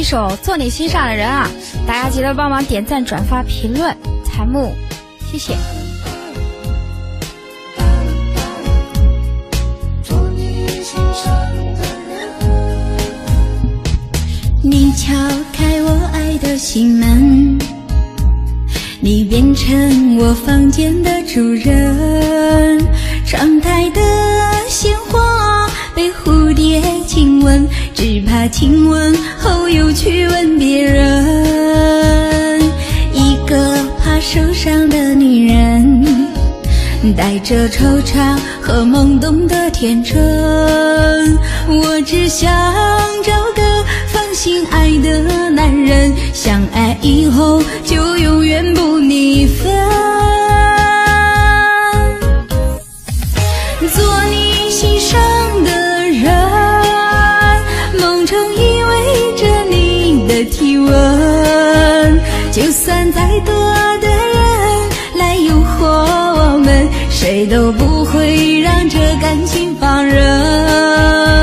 一首《做你心上的人》啊！大家记得帮忙点赞、转发、评论，财木，谢谢。你敲开我爱的心门，你变成我房间的主人，窗台的鲜花被蝴蝶亲吻，只怕亲吻带着惆怅和懵懂的天真，我只想找个放。心爱的男人，相爱以后就永远不离分。做你心上的人，梦中依偎着你的体温。就算再多的人来诱惑我们，谁都不会让这感情放任。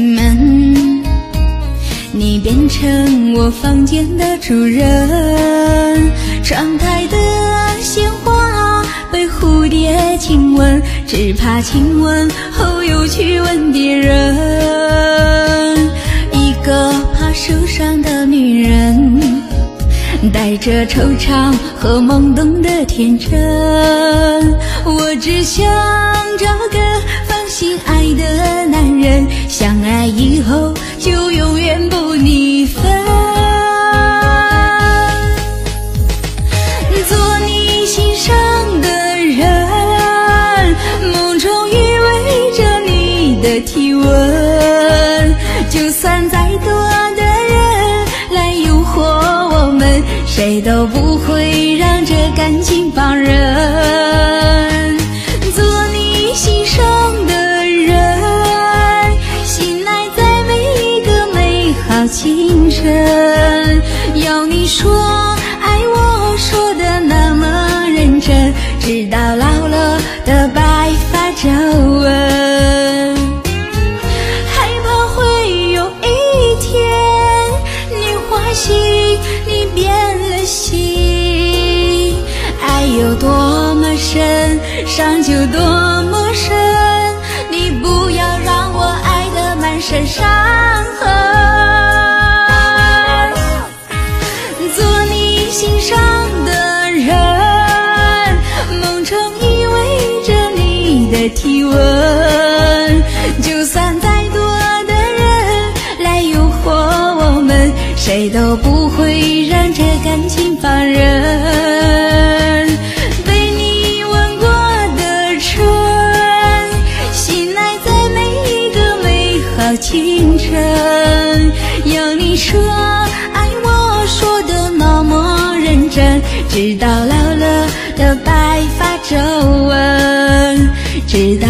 门，你变成我房间的主人。窗台的鲜花被蝴蝶亲吻，只怕亲吻后又去吻别人。一个怕受伤的女人，带着惆怅和懵懂的天真。我只想找个。谁都不会让这感情放任。做你心上的人，醒来在每一个美好。清晨，要你说爱我，说的那么认真，直到老了的白发皱纹。害怕会有一天，你花心，心。爱有多么深，伤就多么深。你不要让我爱得满身伤痕。做你心上的人，梦中依偎着你的体温。就算再多的人来诱惑我们，谁都不会让清晨。要你说爱我，说的那么认真。直到老了的白发皱纹，直到